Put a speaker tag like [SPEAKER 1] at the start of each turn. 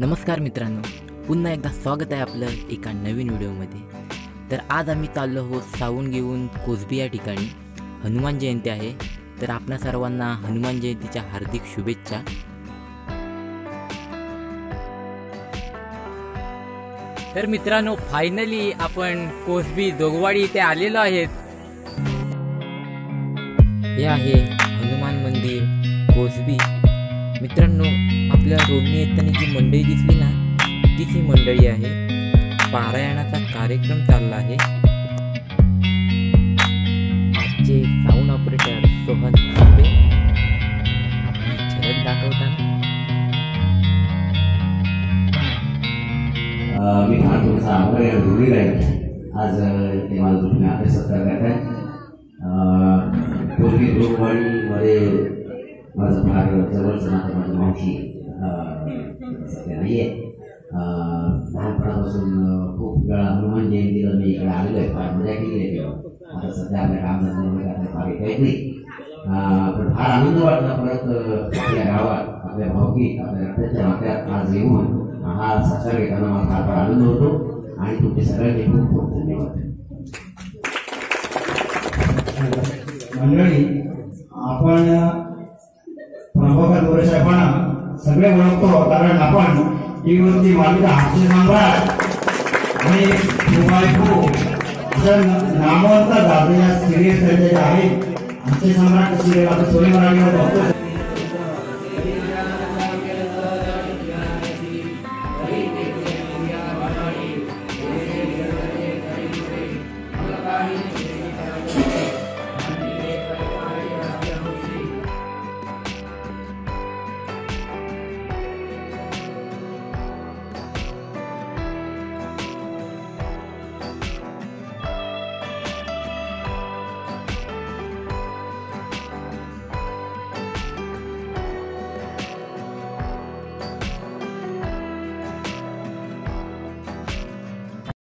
[SPEAKER 1] नमस्कार मित्रांनो पुन्हा एकदा स्वागत आहे आपलं एका नवीन व्हिडिओमध्ये. तर आज आम्ही चाललो आहोत सावून घेऊन कोसबी या ठिकाणी. हनुमान जयंती आहे. तर आपणा सर्वांना हनुमान जयंतीच्या हार्दिक शुभेच्छा. तर मित्रांनो फायनली आपण कोसबी जोगवाडी इथे आलेलो आहेत. हे आहे हनुमान मंदिर कोसबी. मित्रांनो आपल्या रोडने येताना जी मंडळी दिसली ना तीच ही मंडळी आहे. पारायणाचा कार्यक्रम चालला आहे. आजचे साऊंड ऑपरेटर सोहन तांबे आपली झलक दाखवताना.
[SPEAKER 2] मी फार तुमचा आभार आहे रुळी राहील. आज ते माझं तुम्ही आपले सत्कार करताय. अ, पूर्वी दोरवाडीमध्ये Allah Subhanahu wa taala semata-mata manusia. Sekiranya Nah, prasun dalam rumah jadi lebih lalu ya, Pak Mereka ini ya, atau sedang rekaman yang mereka terpakai teknik. Berharap itu adalah berat ya awal, ada hoki, ada kerja, ada azimun, mahal sekali karena mahal para itu tuh, itu bisa dari
[SPEAKER 3] hukum dan ini, Mandiri, apa सगळे ओळखतो कारण आपण टीव्हीवरती मालिका हास्य सम्राट. आणि बायको असं नामवंत गाजलेल्या सिरियल त्यांच्या आहेत हास्य सम्राट सिरियल आपण सोने मराठीवर बघतो